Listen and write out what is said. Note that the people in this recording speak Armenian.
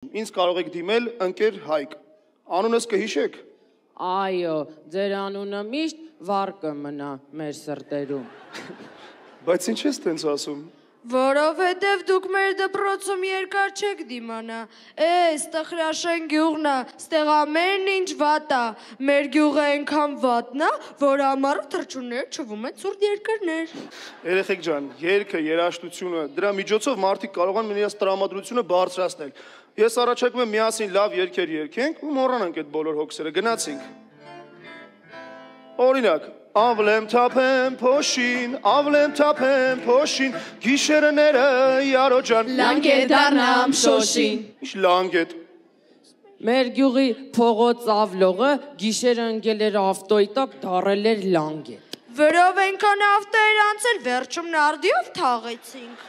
Ինձ կարող եք դիմել ընկեր Հայկ։ Անունս կհիշեք։ Այո, ձեր անունը միշտ վառ կմնա մեր սրտերում։ Բայց ինչ ես տենց ասում։ Որովհետև դուք մեր դպրոցում երկար չեք դիմանա։ Էս տխրաշեն գյուղն է, ստեղ ամեն ինչ վատ է։ Մեր գյուղը այնքան վատն է, որ ամառը թրջուններ չվում են ցուրտ երկրներ։ Երեխեք ջան, երգը, երաժշտությունը, դրա միջոցով մարդիկ կարող են իրենց տրամադրությունը բարձրացնել։ Ես առաջարկում եմ միասին լավ երգեր երգենք ու մոռանանք այդ բոլոր հոգսերը։ Գնացինք։ Օրինակ, Ավլեմ թափեմ փոշին, ավլեմ թափեմ փոշին, գիշերները yarոջան։ Լանգ է դառնամ շոշին։ Ինչ լանգ է։ Մեր գյուղի փողոց ավլողը գիշեր ընկել էր ավտոյի տակ, դարել էր լանգետ։ Որով այնքան ավտոեր անցել, վերջում նարդիով թաղեցինք։